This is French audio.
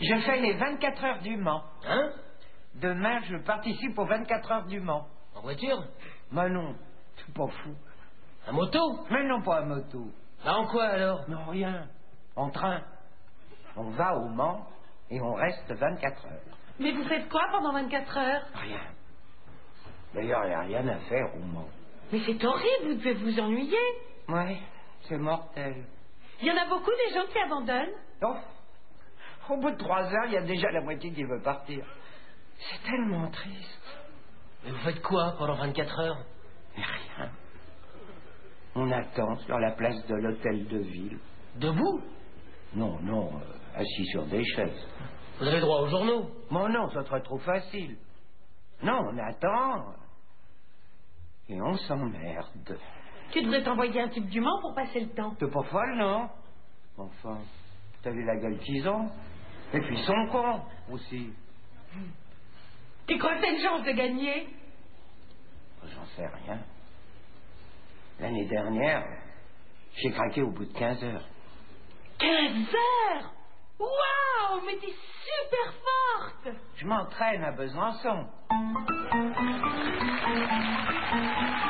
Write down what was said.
Je fais les 24 heures du Mans. Hein? Demain, je participe aux 24 heures du Mans. En voiture? Mais non, c'est pas fou. À moto? Mais non, pas à moto. Bah en quoi alors? Non, rien. En train. On va au Mans et on reste 24 heures. Mais vous faites quoi pendant 24 heures? Rien. D'ailleurs, il n'y a rien à faire au Mans. Mais c'est horrible, vous devez vous ennuyer. Ouais, c'est mortel. Il y en a beaucoup des gens qui abandonnent. Non. Au bout de trois heures, il y a déjà la moitié qui veut partir. C'est tellement triste. Mais vous faites quoi pendant 24 heures? Rien. On attend sur la place de l'hôtel de ville. Debout Non, non, euh, assis sur des chaises. Vous avez droit aux journaux. Mon non, ça serait trop facile. Non, on attend. Et on s'emmerde. Tu devrais t'envoyer un type du Mans pour passer le temps. T'es pas folle, non? Enfin, t'as vu la gueule qu'ils ont Et puis ils sont cons aussi. Tu crois que t'as une chance de gagner? J'en sais rien. L'année dernière, j'ai craqué au bout de 15 heures. 15 heures? Waouh Mais t'es super forte Je m'entraîne à Besançon. Thank you.